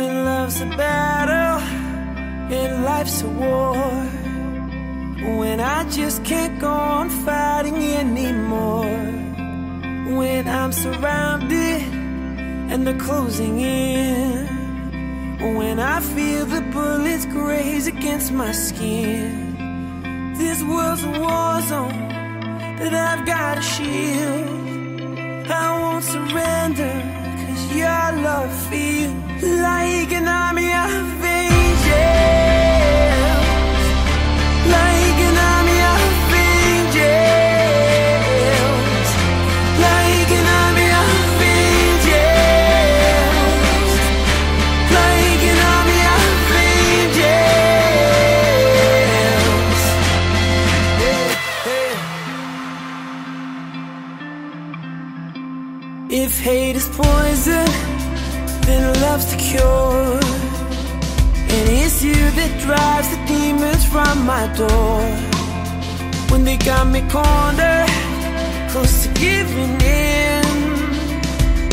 love's a battle and life's a war. When I just can't go on fighting anymore. When I'm surrounded and they're closing in. When I feel the bullets graze against my skin. This world's a war zone that I've got to shield. I won't surrender, love feels like an army of angels. Like an army of angels. Like an army of angels. Like an army of angels. If hate is poison, then love's the cure. And it's you that drives the demons from my door. When they got me cornered, close to giving in.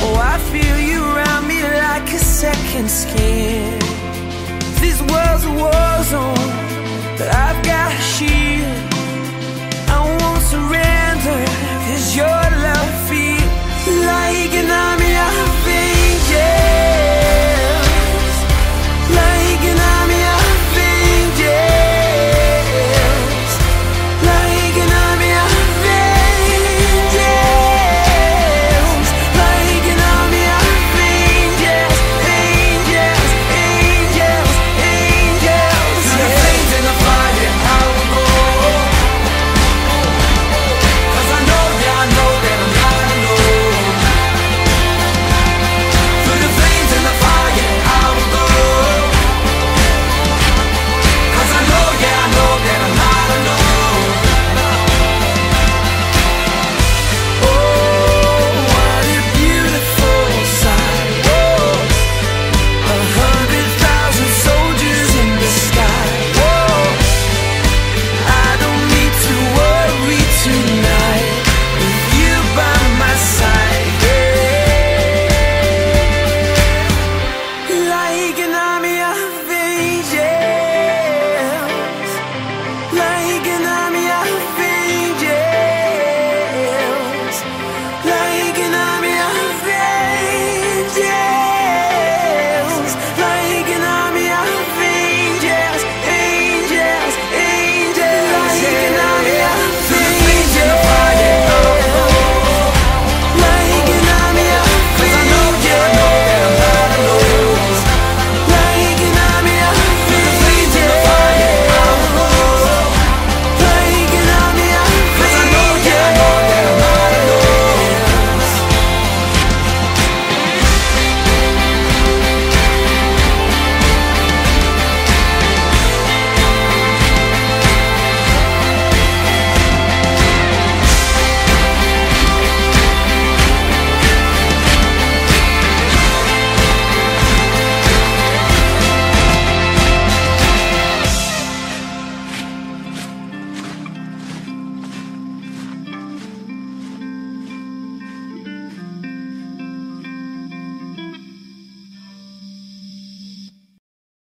Oh, I feel you around me like a second skin. This world's a war zone, but I've got a shield. I won't surrender, cause your love feels like an honor.